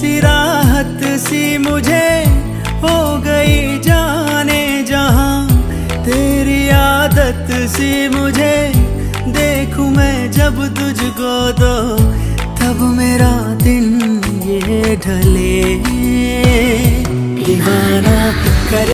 राहत सी मुझे हो गई जाने जहाँ। तेरी आदत सी मुझे देखूँ मैं जब तुझको तो। तब मेरा दिन ये ढले। दीवाना